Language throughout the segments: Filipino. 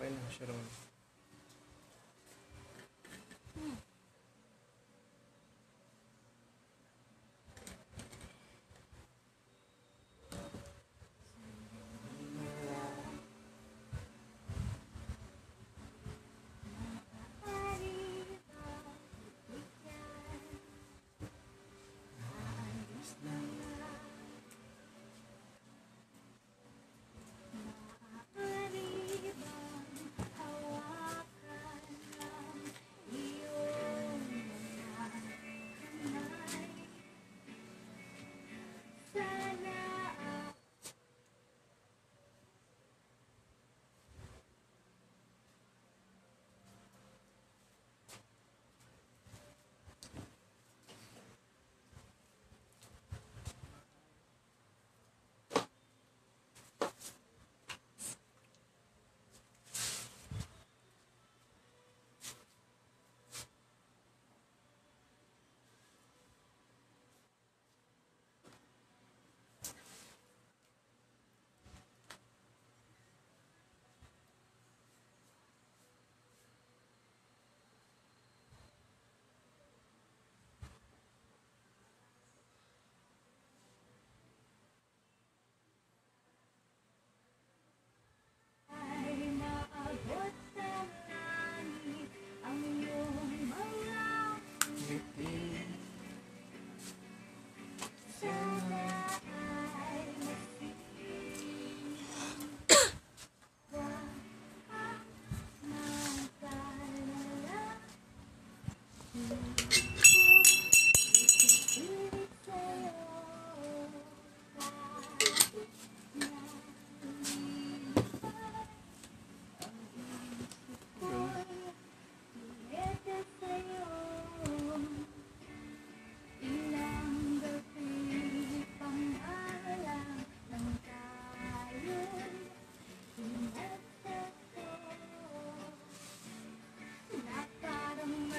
Okay na,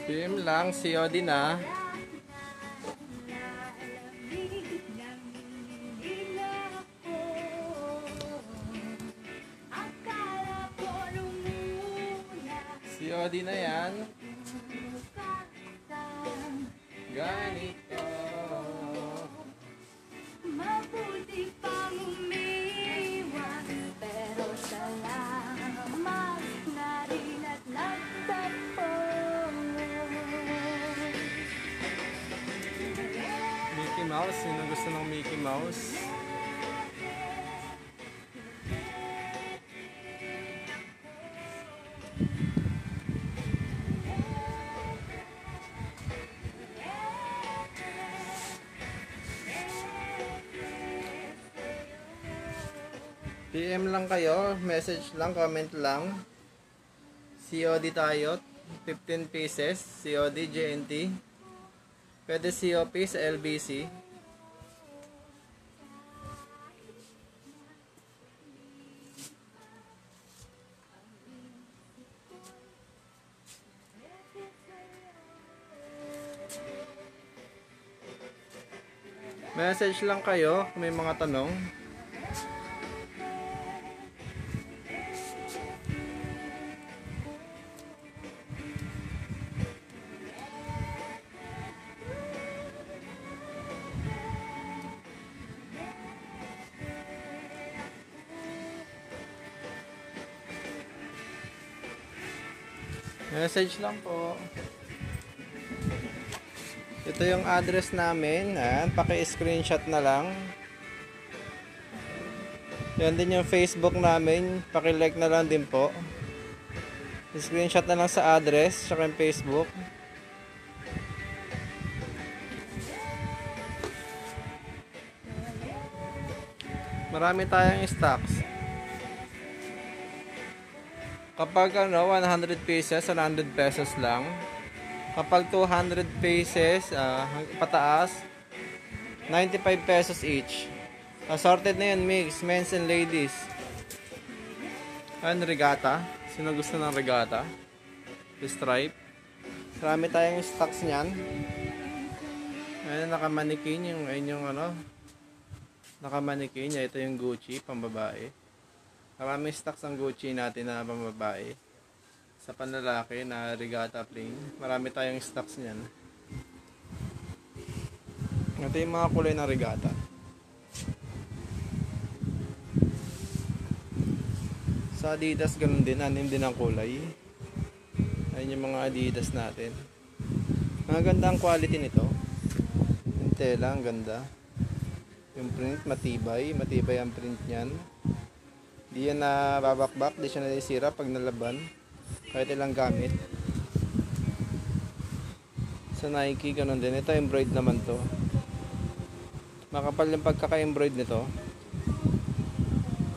PM lang, COD na. Mouse. Sino gusto ng Mickey Mouse? PM lang kayo, message lang, comment lang. COD tayo, 15 pieces, COD JNT. Pwede COP sa LBC. Message lang kayo kung may mga tanong. Message lang po. Ito yung address namin. Ayan, paki-screenshot na lang. Yan din yung Facebook namin. Paki-like na lang din po. Screenshot na lang sa address, tsaka yung Facebook. Marami tayong stocks. Kapag ano, 100 pieces, 100 pesos lang. Kapag 200 pieces, hang- pataas, 95 pesos each. Assorted na yun, mix, men's and ladies. Ayan, regata. Sino gusto ng regata? The stripe. Marami tayong stocks niyan. Ayan, nakamanikin yung, ayun yung ano, nakamanikin niya. Ito yung Gucci, pambabae. Maraming stocks ang Gucci natin na pambabae. Sa panlalaki na regatta plain. Marami tayong stocks niyan. Ito yung mga kulay ng regatta. Sa Adidas ganun din, anim din ang kulay. Ayun yung mga Adidas natin. Ang ganda ang quality nito. Yung tela, ang ganda. Yung print, matibay. Matibay ang print niyan. Di yan na babakbak, di siya nasisira pag nalaban. Kahit ilang gamit. Sa Nike, ganun din. Ito, embroid naman to. Makapal yung pagkaka-embroid nito.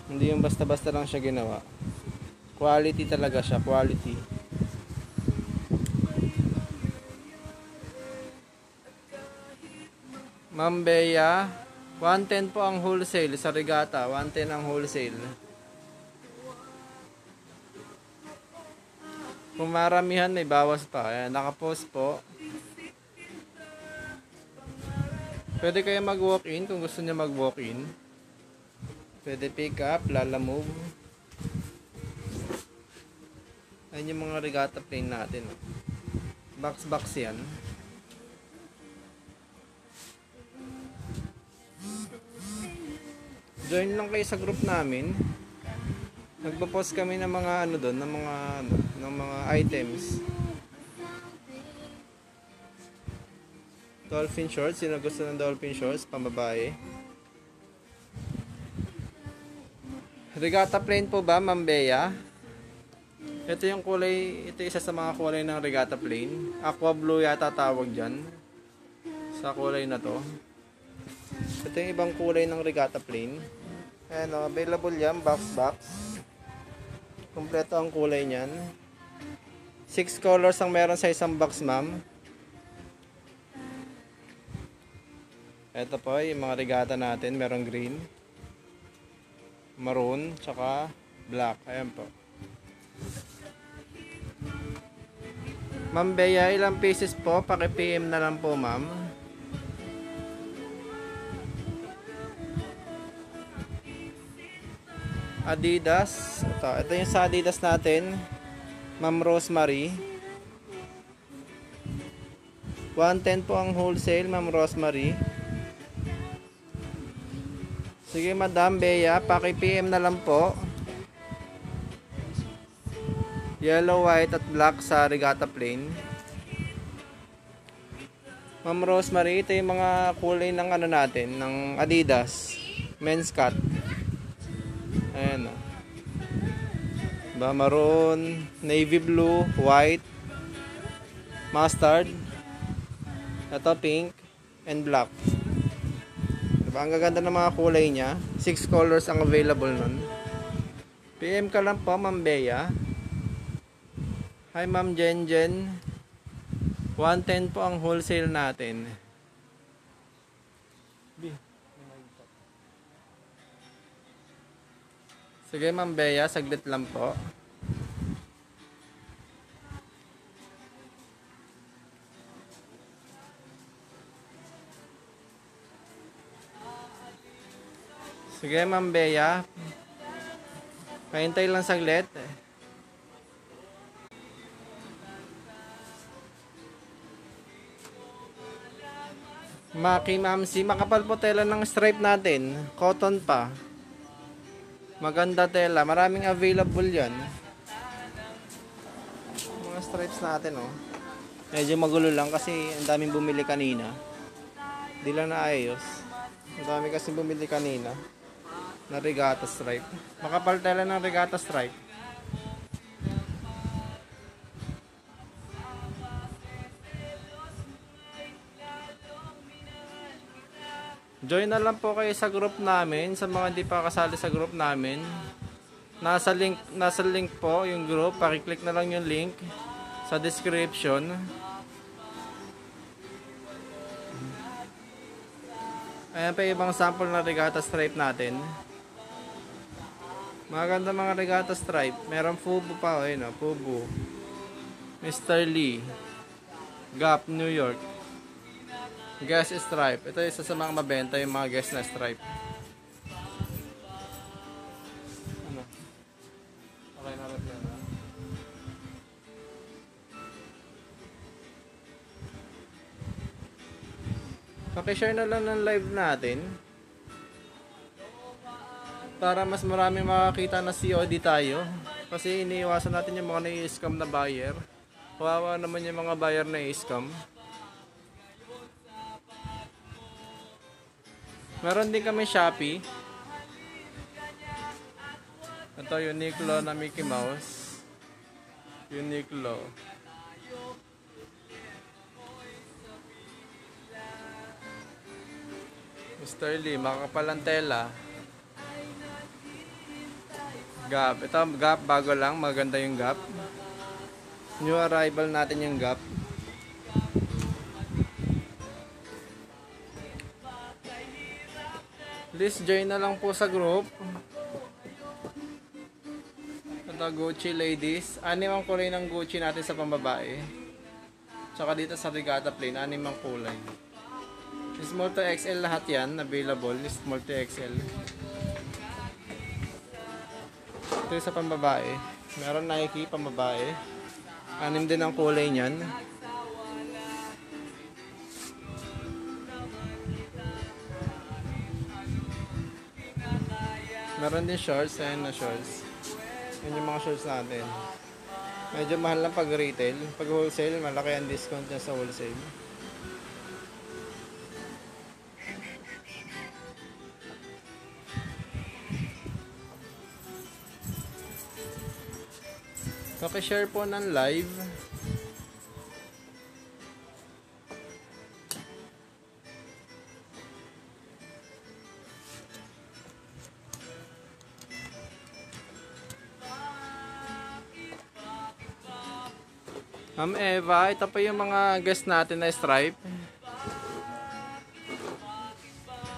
Hindi yung basta-basta lang siya ginawa. Quality talaga siya, quality. Ma'am Bea, 110 po ang wholesale sa Regata, 110 ang wholesale. Kung maramihan may bawas pa. Ayan, nakapost po. Pwede kayo mag-walk-in kung gusto niya mag-walk-in. Pwede pick up, lala move. Ayun yung mga regata plane natin. oh. Box box yan. Join lang kayo sa group namin. Nagpo-post kami ng mga ano doon, ng mga ano, ng mga items. Dolphin shorts, sino gusto ng dolphin shorts, pambabae. Regata plain po ba, Ma'am Bea? Ito yung kulay, ito isa sa mga kulay ng regata plain. Aqua blue yata tawag dyan. Sa kulay na to. Ito yung ibang kulay ng regata plain. Ayan o, available yan, box box. Kompleto ang kulay niyan. Six colors ang meron sa isang box, ma'am. Ito po, yung mga regata natin. Merong green, maroon, tsaka black. Ayan po. Ma'am Bea, ilang pieces po? Paki-PM na lang po, ma'am. Adidas. Ito, ito yung sa Adidas natin. Ma'am Rosemary. 110 po ang wholesale, Ma'am Rosemary. Sige, Madam Bea, paki-PM na lang po. Yellow, white at black sa Regatta Plain. Ma'am Rosemary, ito yung mga kulay ng ano natin, ng Adidas. Men's cut. Ayan o. Ba, maroon, navy blue, white, mustard, ito pink, and black. Diba? Ang gaganda ng mga kulay niya. Six colors ang available nun. PM ka lang po, Ma'am Bea. Hi, Ma'am Jen Jen. 110 po ang wholesale natin. Sige, Ma'am Bea, saglit lang po. Sige, Ma'am Bea. Pahintay lang saglit. Maki Ma'am si makapal po tela ng stripe natin. Cotton pa. Maganda tela. Maraming available yan. Mga stripes natin, oh. Medyo magulo lang kasi ang daming bumili kanina. Di lang naayos. Ang dami kasi bumili kanina. Na regatta stripe. Makapal tela ng regatta stripe. Join na lang po kayo sa group namin sa mga hindi pa kasali sa group namin. Nasa link nasa link po yung group, paki-click na lang yung link sa description. Ayan pa ibang sample na regatta stripe natin. Maganda mga regatta stripe. Meron Fubu pa, oh, ayun oh, Fubu. Mr. Lee. Gap, New York. Guess stripe. Ito isa sa mga mabenta yung mga guess na stripe. Ano? Okay na. Pakishare na lang ng live natin. Para mas marami makakita na COD tayo. Kasi iniiwasan natin yung mga nai-scam na buyer. Kawawa naman yung mga buyer na i-scam. Meron din kami Shopee. Ito Uniqlo na Mickey Mouse. Uniqlo. Mr. Lee, makapalang tela. Gap. Ito, Gap, bago lang. Maganda yung Gap. New arrival natin yung Gap. Please join na lang po sa group. Ito, Gucci ladies. Anim ang kulay ng Gucci natin sa pambabae. Tsaka dito sa Regatta plain, anim ang kulay. Small to XL lahat yan, available. Small to XL. Ito sa pambabae. Meron Nike pambabae. Anim din ang kulay niyan. Meron din shorts, ayan na shorts. Yan yung mga shorts natin. Medyo mahal lang pag retail. Pag wholesale, malaki ang discount niya sa wholesale. Pakishare po ng live. Ma'am Eva, ito pa yung mga guest natin na stripe.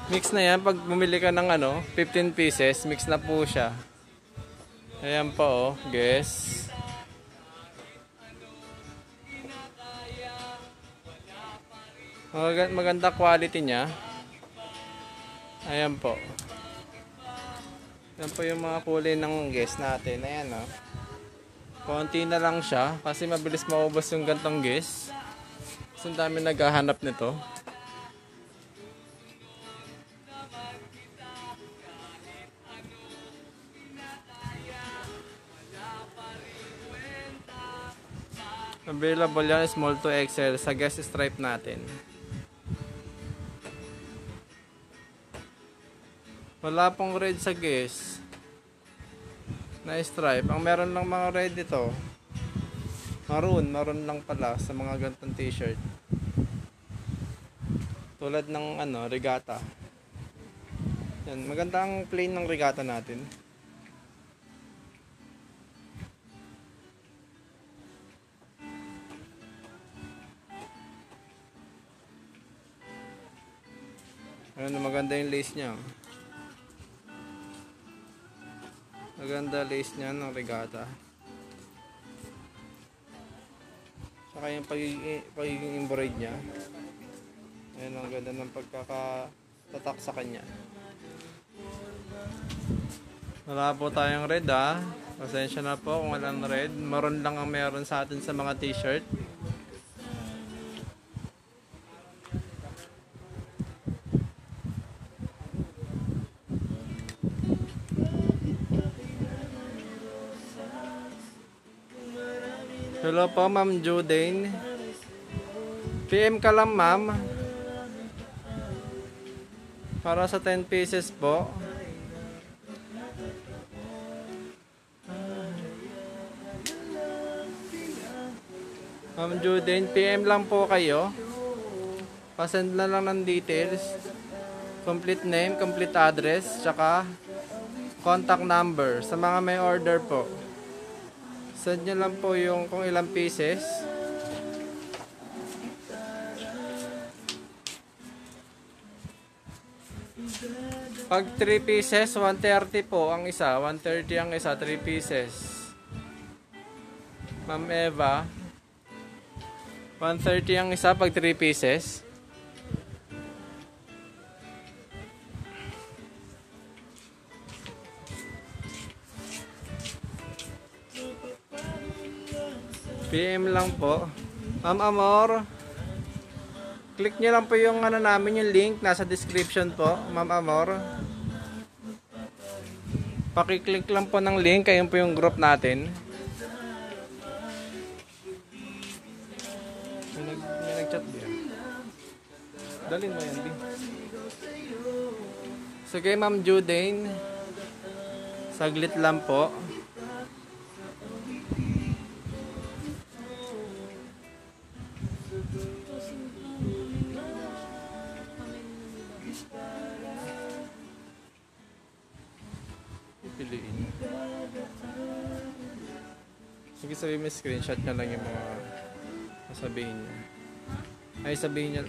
Mix na yan. Pag bumili ka ng ano, 15 pieces, mix na po siya. Ayan po, oh, guess. Maga- Maganda quality niya. Ayan po. Ayan po yung mga kulay ng guess natin. Ayan oh. Konti na lang siya kasi mabilis maubos yung gantong guess. Kasi dami naghahanap nito. Available yan small to XL sa guest stripe natin. Wala pong red sa guest na stripe. Ang meron lang mga red dito. Maroon, maroon lang pala sa mga gantong t-shirt. Tulad ng ano, regata. Yan, maganda ang plain ng regata natin. Ayun, maganda yung lace niya. Maganda lace niya ng regata. Saka yung pagiging, pagiging embroid niya. Ayun, ang ganda ng pagkakatatak sa kanya. Wala po tayong red ah. Pasensya na po kung walang red. Maroon lang ang meron sa atin sa mga t-shirt. Po, Ma'am Judane. PM ka lang, ma'am. Para sa 10 pieces po. Ma'am Judane, PM lang po kayo. Pasend na lang ng details. Complete name, complete address, tsaka contact number sa mga may order po. Send nyo lang po yung kung ilang pieces. Pag 3 pieces, 130 po ang isa. 130 ang isa, 3 pieces. Ma'am Eva. 130 ang isa pag 3 pieces. PM lang po. Ma'am Amor, click nyo lang po yung ano namin, yung link nasa description po, Ma'am Amor. Pakiclick lang po ng link, ayun po yung group natin. May, nag, may nag-chat din. Dalin mo yan, Bi. Sige, Ma'am Judane. Saglit lang po. Piliin. Sige, sabihin mo screenshot niya lang yung mga sasabihin niya. Ay, sabihin niya.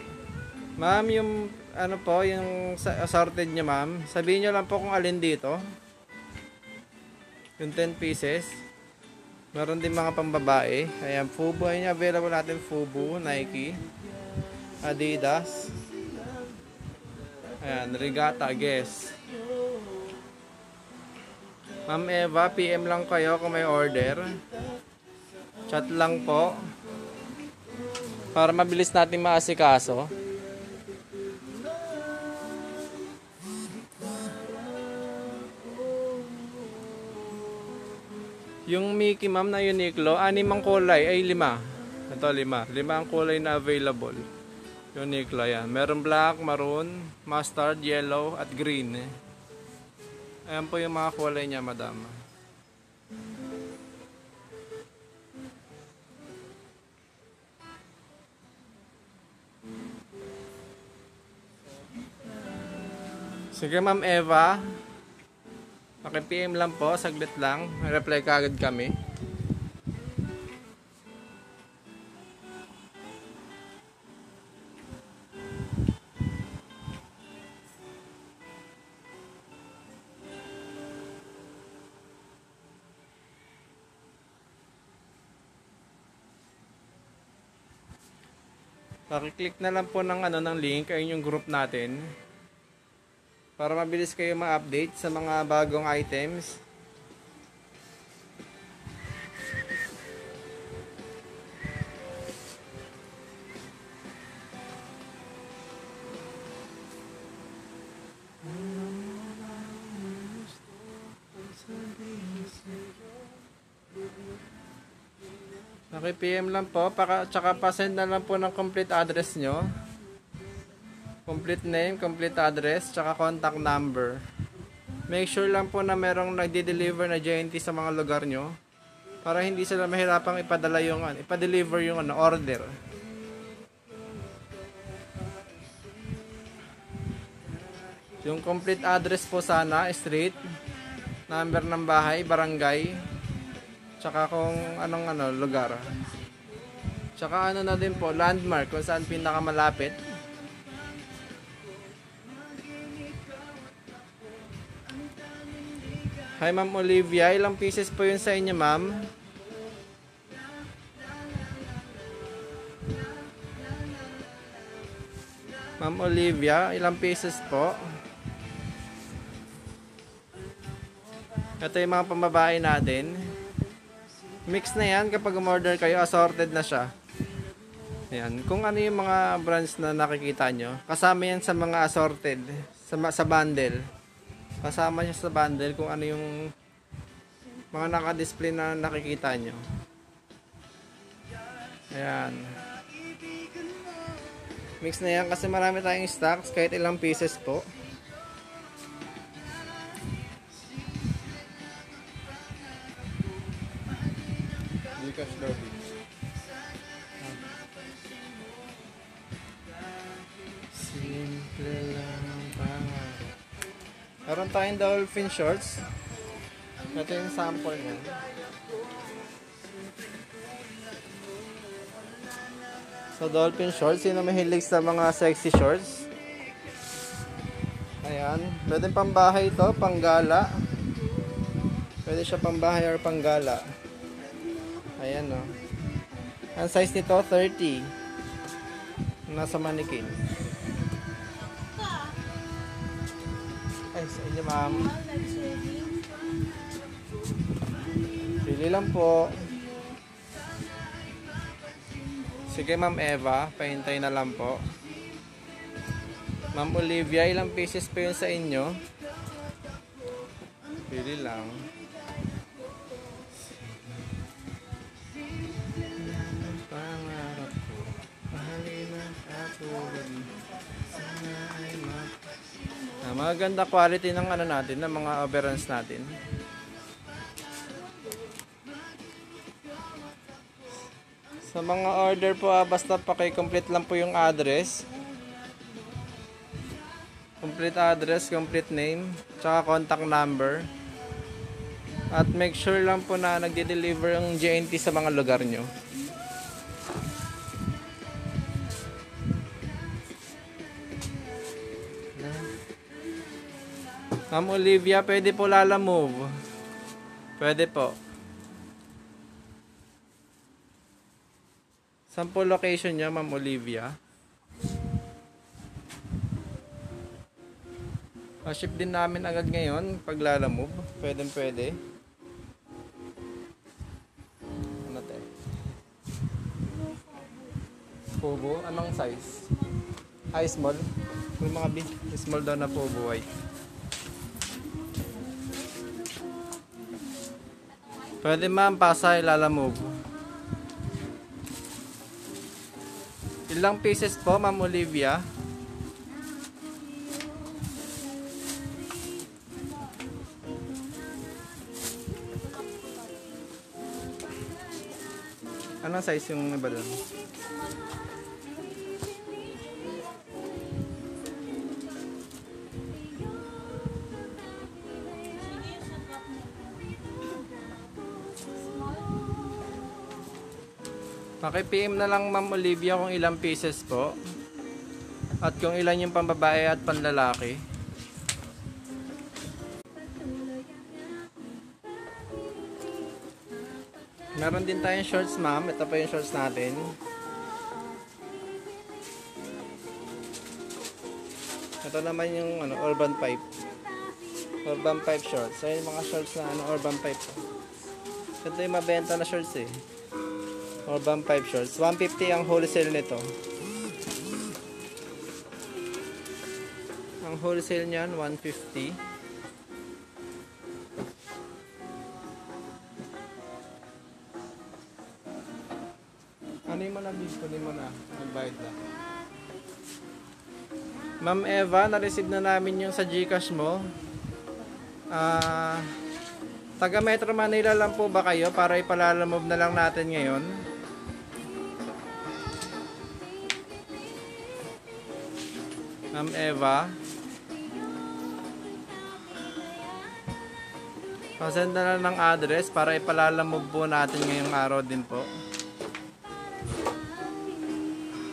Ma'am, yung ano po, yung assorted niya, ma'am. Sabihin niyo lang po kung alin dito. Yung 10 pieces. Meron din mga pambabae. Ayan, Fubu. Ayun available natin. Fubu, Nike, Adidas. Ayan, Regatta, Guess. Ma'am Eva, PM lang kayo kung may order. Chat lang po. Para mabilis natin maasikaso. Yung Mickey ma'am na Uniqlo, anim ang kulay ay lima. Ito lima. Lima ang kulay na available. Uniqlo yan. Meron black, maroon, mustard, yellow, at green. Ayan po yung mga kulay niya, madam. Sige, Ma'am Eva. Paki-PM lang po, saglit lang. Reply kagad kami. Paki-click na lang po ng ano ng link ayun yung group natin para mabilis kayo ma-update sa mga bagong items. Naki-PM lang po, paka, tsaka pa-send na lang po ng complete address nyo. Complete name, complete address, tsaka contact number. Make sure lang po na merong nagde-deliver na JNT sa mga lugar nyo para hindi sila mahirapang ipadala yung ano, ipa-deliver yung ano, order. Yung complete address po sana, street, number ng bahay, barangay, tsaka kung anong ano, lugar. Tsaka ano na din po, landmark kung saan pinakamalapit. Hi Ma'am Olivia, ilang pieces po yun sa inyo ma'am? Ma'am Olivia, ilang pieces po? Ito yung mga pambabae natin. Mix na yan kapag umorder kayo, assorted na siya. Ayan. Kung ano yung mga brands na nakikita nyo, kasama yan sa mga assorted, sa, sa bundle. Kasama siya sa bundle kung ano yung mga naka-display na nakikita nyo. Ayan. Mix na yan kasi marami tayong stocks kahit ilang pieces po. Gcash lobby. Simple lang ang pangarap. Meron tayong dolphin shorts. Ito yung sample niya. So, dolphin shorts. Sino mahilig sa mga sexy shorts? Ayan. Pwede pambahay ito, panggala. Pwede siya pambahay or panggala. Ayan, no. Ang size nito, 30. Nasa manikin. Ay, sa inyo, ma'am. Pili lang po. Sige, Ma'am Eva, pahintay na lang po. Ma'am Olivia, ilang pieces pa yun sa inyo? Pili lang. Maganda quality ng ano natin, ng mga overruns natin. Sa mga order po, ah, basta paki-complete lang po yung address. Complete address, complete name, tsaka contact number. At make sure lang po na nagde-deliver ang JNT sa mga lugar nyo. Ma'am Olivia, pwede po Lala Move. Pwede po. Saan po location niya, Ma'am Olivia? Pa-ship din namin agad ngayon pag Lala Move. Pwede pwede. Ano te? Pobo? Anong size? Ah, small? Yung mga big, small daw na pobo white. Pwede ma'am, pasa Lala Move. Ilang pieces po, Ma'am Olivia? Anong size yung iba doon? Paki-PM na lang Ma'am Olivia kung ilang pieces po. At kung ilan yung pambabae at panlalaki. Meron din tayong shorts ma'am. Ito pa yung shorts natin. Ito naman yung ano, urban pipe. Urban pipe shorts. Ayun yung mga shorts na ano, urban pipe. Ito yung mabenta na shorts eh. Urban pipe shorts. 150 ang wholesale nito. Ang wholesale niyan 150. Ano mo na big kunin mo na. Magbayad na. Ma'am Eva, na-receive na namin yung sa Gcash mo. Ah, taga Metro Manila lang po ba kayo para ipalalamove na lang natin ngayon? Ma'am Eva. Pasend na ng address para ipalalamove po natin ngayong araw din po.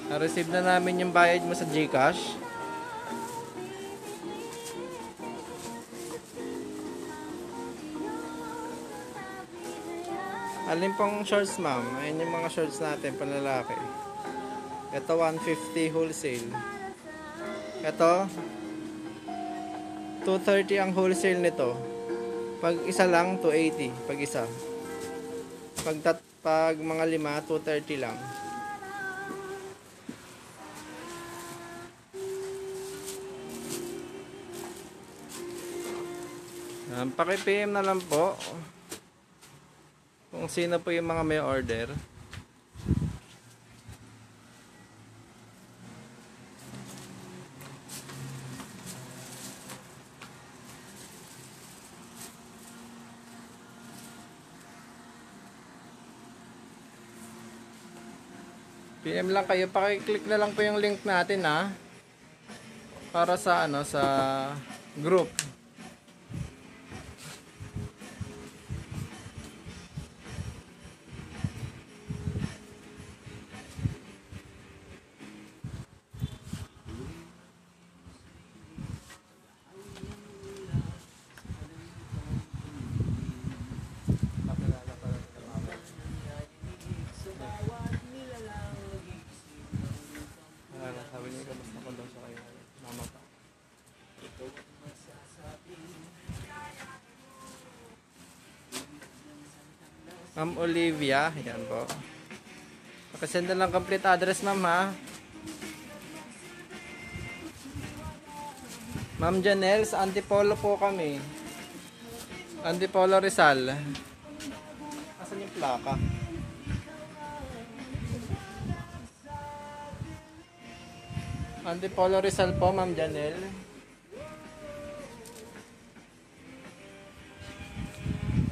Na-receive na namin yung bayad mo sa Gcash. Alin pong shorts ma'am? Ayan yung mga shorts natin, panlalaki. Ito 150 wholesale. Ito 230 ang wholesale nito. Pag isa lang 280 pag isa. Pag tat pag mga lima 230 lang. Um, paki-PM na lang po kung sino po yung mga may order. PM lang kayo, paki-click na lang po yung link natin ha. Para sa ano sa group. Ano, sabi niya kamusta ko daw sa kayo. Mama pa. Ma'am Olivia, yan po. Pakisend na lang complete address, ma'am, ha? Ma'am Janelle, sa Antipolo po kami. Antipolo Rizal. Asan yung plaka? Antipolo Rizal po, Ma'am Janelle.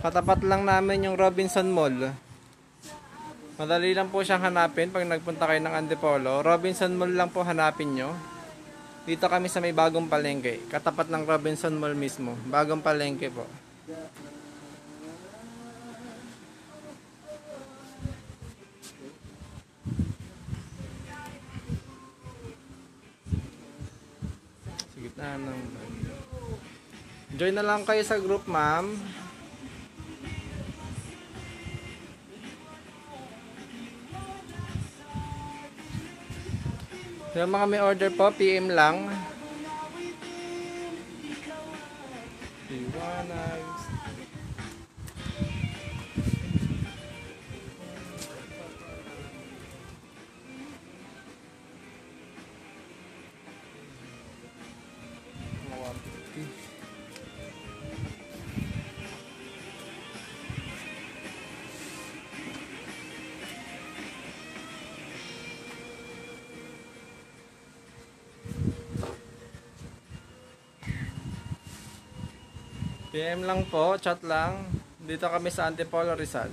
Katapat lang namin yung Robinson Mall. Madali lang po siyang hanapin pag nagpunta kayo ng Antipolo. Robinson Mall lang po hanapin nyo. Dito kami sa may bagong palengke. Katapat ng Robinson Mall mismo. Bagong palengke po. Sige na ng... Join na lang kayo sa group, ma'am. Yung mga may order po, PM lang. Liwanag. PM lang po, chat lang. Dito kami sa Antipolo Rizal.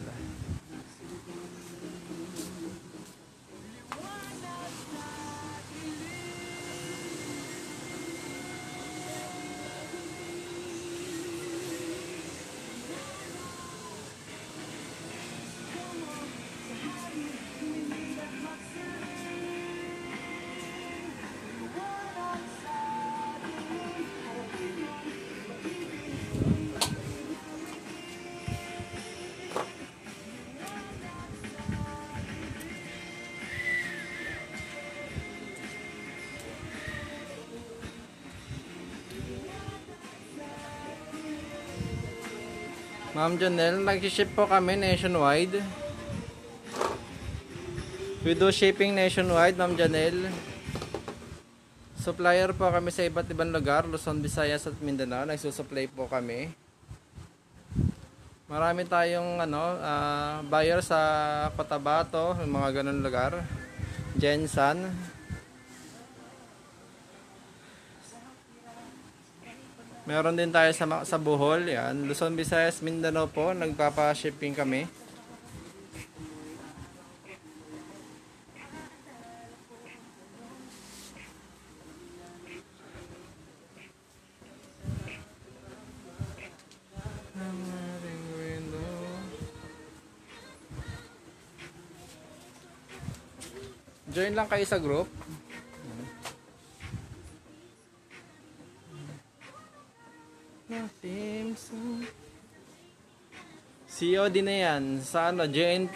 Ma'am Janelle, nag-ship po kami nationwide. We do shipping nationwide, Ma'am Janelle. Supplier po kami sa iba't ibang lugar, Luzon, Visayas at Mindanao. Nagsusupply po kami. Marami tayong ano, ah, buyer sa Cotabato, mga ganun lugar. Jensan. Meron din tayo sa, sa Bohol, yan. Luzon, Visayas, Mindanao po, nagpapa-shipping kami. Join lang kayo sa group. Simpson. COD na yan sa ano. Yan,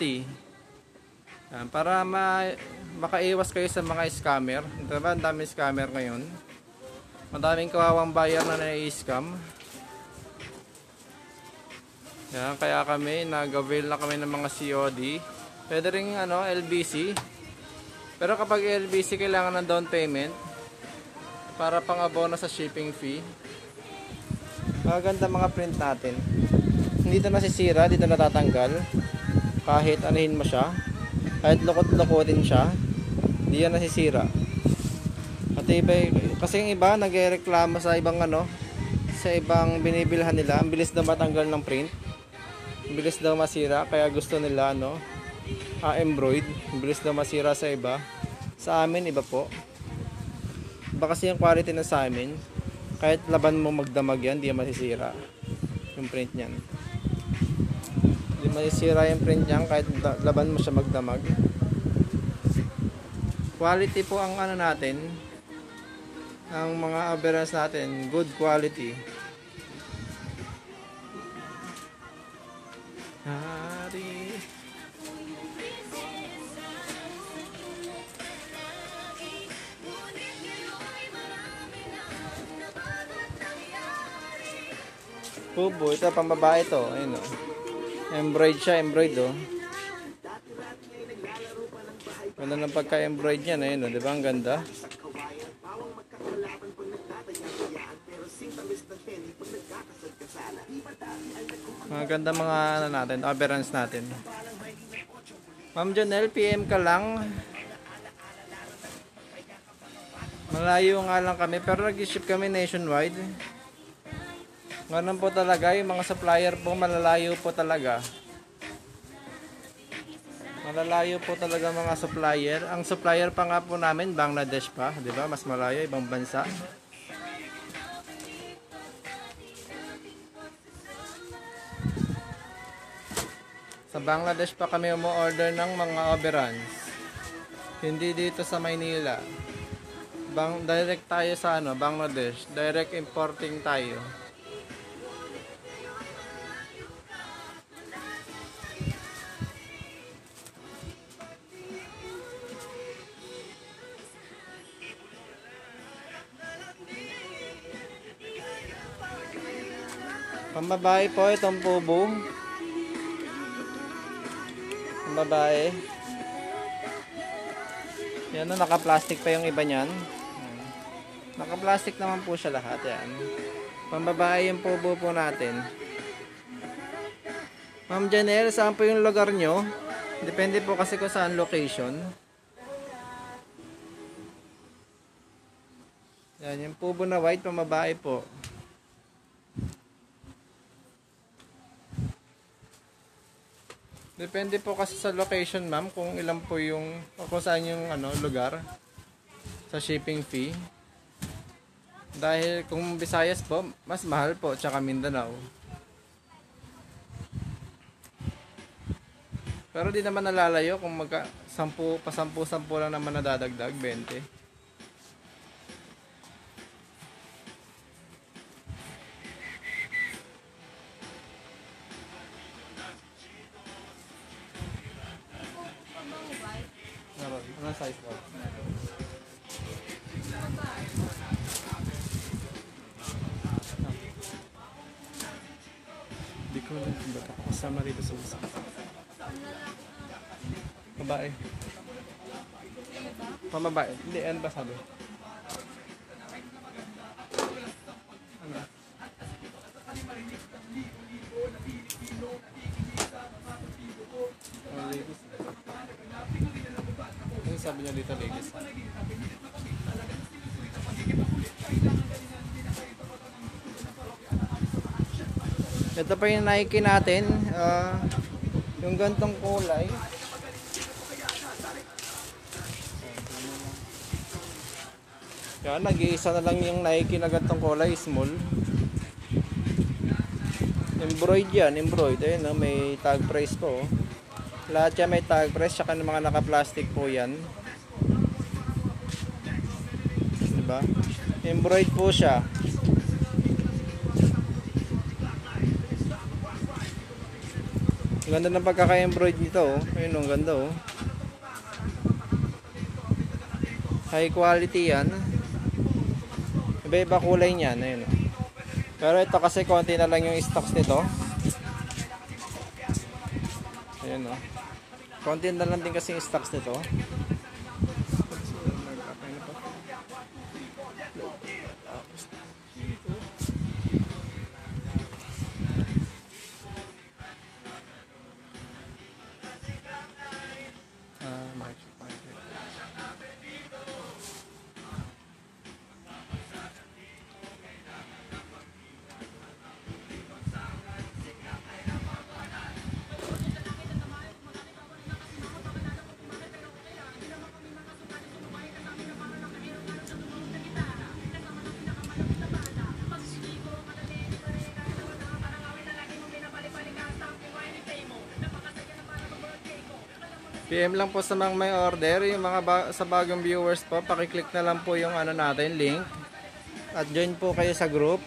para ma makaiwas kayo sa mga scammer. Diba, ang daming scammer ngayon. Madaming kawawang buyer na nai-scam. Yan, kaya kami, nag-avail na kami ng mga COD. Pwede rin ano, LBC. Pero kapag LBC, kailangan ng down payment para pang abono sa shipping fee. Maganda mga print natin. Hindi ito nasisira, dito natatanggal. Kahit anuhin mo siya. Kahit lukot-lukotin siya. Hindi yan nasisira. At iba, kasi yung iba nagreklamo sa ibang ano, sa ibang binibilhan nila, ang bilis daw matanggal ng print. Ang bilis daw masira, kaya gusto nila ano, ah, embroid. Ang bilis daw masira sa iba. Sa amin, iba po. Iba kasi yung quality na sa amin. Kahit laban mo magdamag yan, di masisira. Yung print niyan. Di masisira yung print niyan kahit laban mo siya magdamag. Quality po ang ano natin. Ang mga average natin, good quality. Hari. Kubo, ito pang babae to. Ayun oh. Embroid siya, embroid oh. Ganda ng pagka-embroid niya na yun, oh, di ba? Ang ganda. Mga ganda mga ano natin, aberrance natin. Ma'am Janelle, PM ka lang. Malayo nga lang kami, pero nag-ship kami nationwide. Ganun po talaga, yung mga supplier po, malalayo po talaga. Malalayo po talaga mga supplier. Ang supplier pa nga po namin, Bangladesh pa, di ba? Mas malayo, ibang bansa. Sa Bangladesh pa kami umu-order ng mga overruns. Hindi dito sa Maynila. Bang direct tayo sa ano, Bangladesh. Direct importing tayo. Pambabae po itong pubo. Pambabae. Yan o, naka-plastic pa yung iba niyan. Yan. Naka-plastic naman po siya lahat. Yan. Pambabae yung pubo po natin. Ma'am Janelle, saan po yung lugar nyo? Depende po kasi kung saan location. Yan, yung pubo na white, pambabae po. Depende po kasi sa location, ma'am, kung ilan po yung kung saan yung ano lugar sa shipping fee. Dahil kung Visayas po, mas mahal po tsaka Mindanao. Pero di naman nalalayo kung magka sampu pa sampu sampu lang naman nadadagdag 20. Anong size mo? Hindi ko alam kung ba't ako kasama rito sa usa. Babae. Pamabae. Hindi, ano ba sabi? Ano? Oh. Sabi niya dito, ladies? Ito pa yung Nike natin. ah, yung gantong kulay. Yan, nag-iisa na lang yung Nike na gantong kulay, small. Embroid yan, embroid. Ayun, no, may tag price po. oh. Lahat yan may tag price, tsaka ng mga naka-plastic po yan. Diba? Embroid po siya. Ganda ng pagkaka-embroid nito, oh. Ayun, ang ganda, oh. High quality yan. Iba-iba kulay niyan, ayun, oh. Pero ito kasi konti na lang yung stocks nito. Ayun, oh. Konti na lang din kasi yung stocks nito. PM lang po sa mga may order, yung mga ba- sa bagong viewers po, pakiclick na lang po yung ano natin, link. At join po kayo sa group.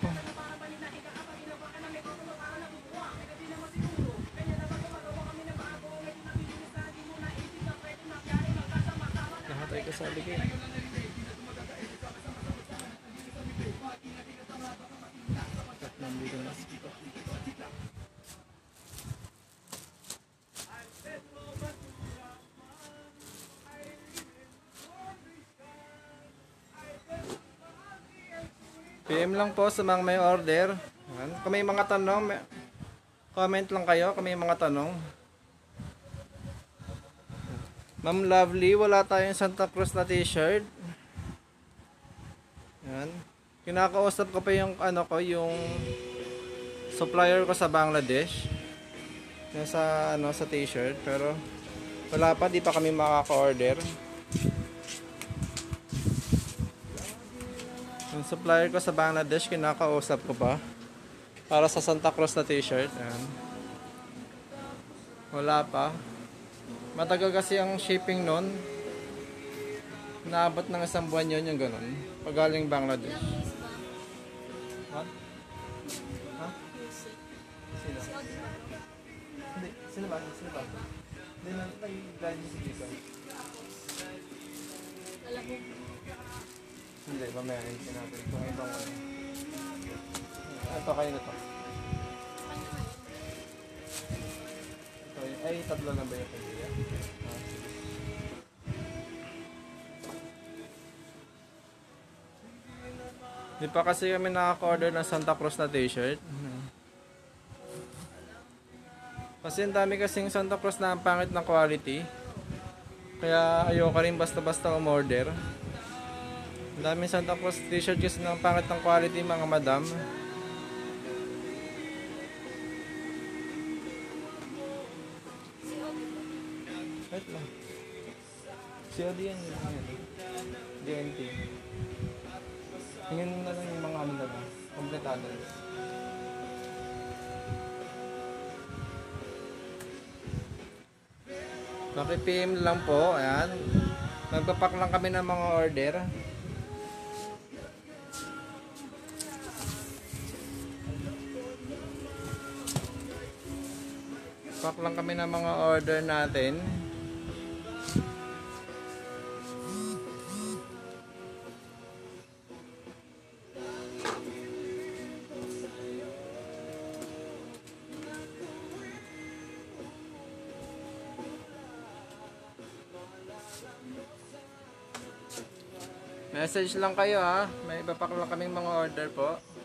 Lang po sa mga may order. Yan. Kung may mga tanong, comment lang kayo kung may mga tanong. Ma'am Lovely, wala tayong Santa Cruz na t-shirt. Yan. Kinakausap ko pa yung ano ko, yung supplier ko sa Bangladesh. Yung sa ano sa t-shirt pero wala pa, di pa kami makaka-order. Supplier ko sa Bangladesh, kinakausap ko pa. Para sa Santa Cruz na t-shirt. Ayan. Wala pa. Matagal kasi ang shipping nun. Naabot ng isang buwan yun yung ganun. Pag galing Bangladesh. Ha? Ha? Sino? Hindi. Sino ba? Sino ba? Hindi na. Nag-drive si Jason. Hindi. Mamaya ayusin natin. Kung ibang ano. Ito kayo na to. Ito, ay, tatlo lang ba yung pagkaya? Ah, sige. Di pa kasi kami nakaka-order ng Santa Cruz na t-shirt. Kasi ang dami kasing Santa Cruz na ang pangit ng quality. Kaya ayoko rin basta-basta umorder. Daming Santa Cruz t-shirt kasi ng pangit ng quality mga madam. Wait lang. COD yan. yan. DNT. Tingnan na lang yung mga ano na ba. Kompletado. Maki-PM lang po. Ayan. Magpapak lang kami ng mga order. Pack lang kami ng mga order natin. Message lang kayo ha. May ipapak lang kaming mga order po.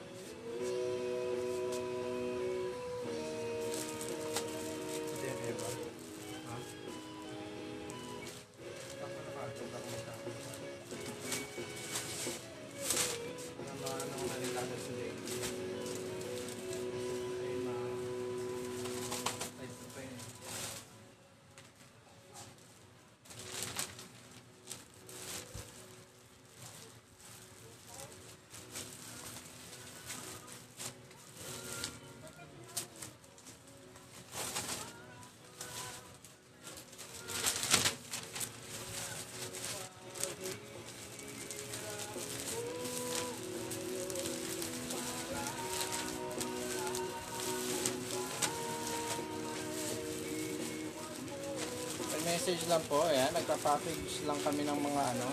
Message lang po, ayan, nagpa-package lang kami ng mga ano,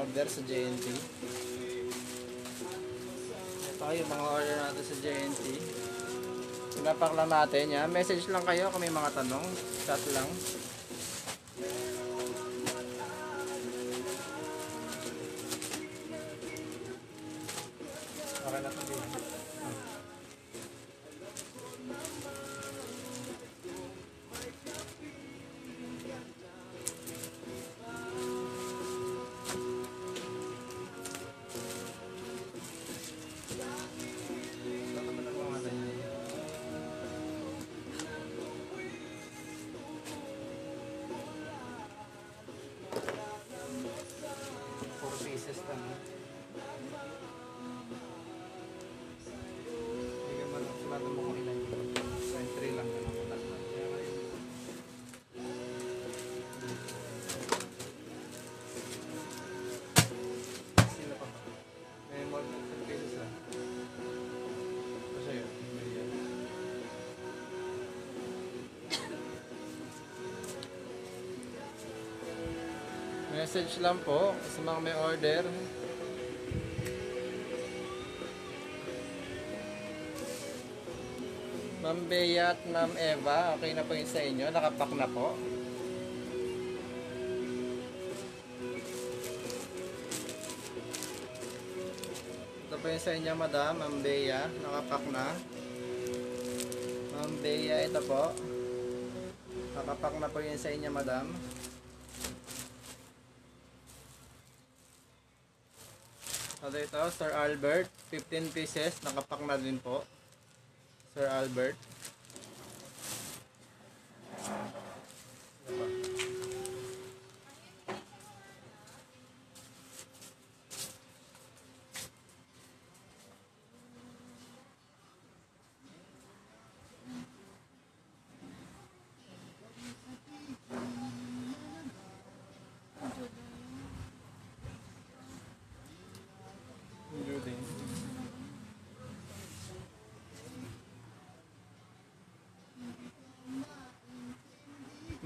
order sa JNT. Ito yung mga order natin sa JNT. Pinapak lang natin, yan. Message lang kayo kung may mga tanong. Chat lang. Message lang po sa mga may order. Ma'am Bea at Ma'am Eva, okay na po yun sa inyo? Nakapak na po? Ito po yun sa inyo, madam. Ma'am Bea. Nakapak na. Ma'am Bea, ito po. Nakapak na po yun sa inyo, madam. Ano ito? Sir Albert. 15 pieces. Nakapak na din po. Sir Albert.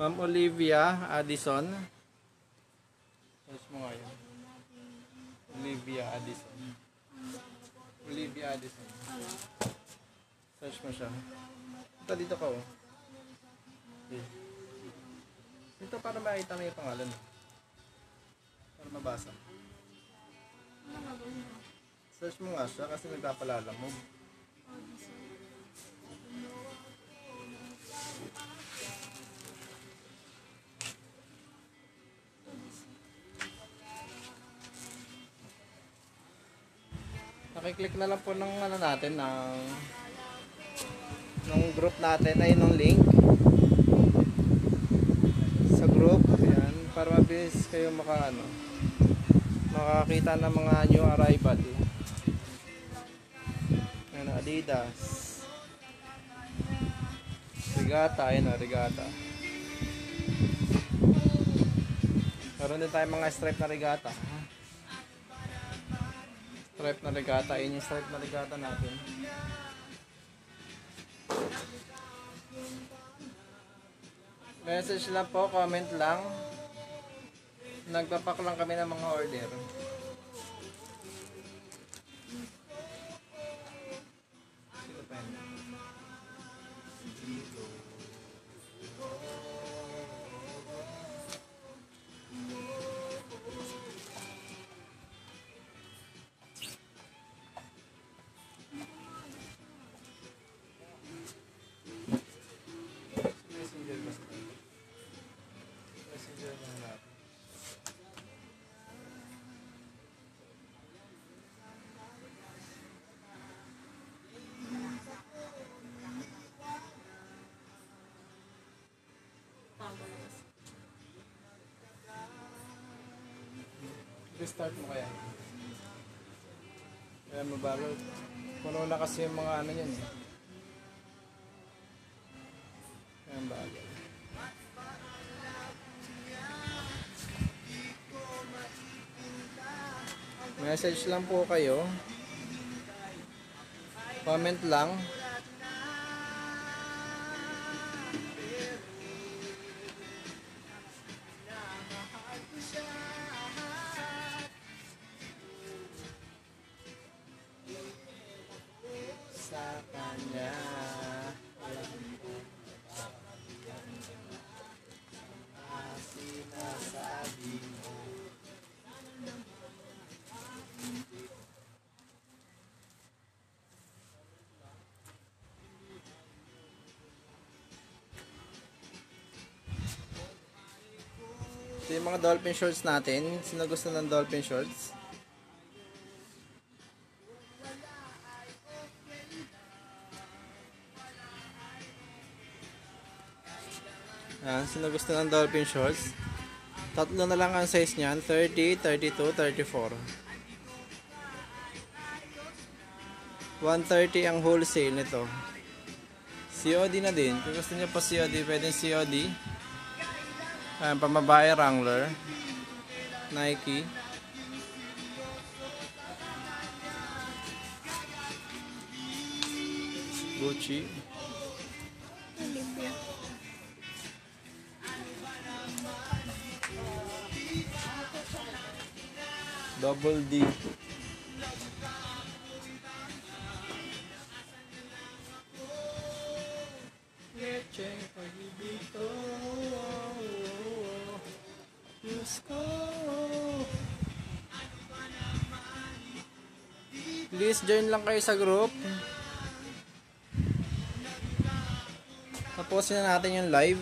Ma'am Olivia Addison. Search mo nga yun. Olivia Addison. Olivia Addison. Search mo siya. Ito dito ka oh. Okay. Ito para makita mo yung pangalan. Para mabasa. Search mo nga siya kasi nagpapalala mo. Nakiklik na lang po ng ano natin ng ng group natin ay ng link. Sa group ayan para mabilis kayo maka ano makakita ng mga new arrival. Ano Adidas. Regata ayun o Regata. Meron din tayo mga stripe na regata stripe na regata ayun yung stripe na regata natin. Message lang po comment lang. Nagpapak lang kami ng mga order Restart mo kaya. Kaya mabagal. Puno na kasi yung mga ano yan eh. Kaya bagal. Message lang po kayo. Comment lang. Ito yung mga dolphin shorts natin. Sino gusto ng dolphin shorts? Ayan, sino gusto ng dolphin shorts? Tatlo na lang ang size niyan, 30, 32, 34. 130 ang wholesale nito. COD na din. Kung gusto niyo pa COD, pwedeng COD. Ayan, pamabae Wrangler. Nike. Gucci. Double D. join lang kayo sa group. Tapusin na natin yung live.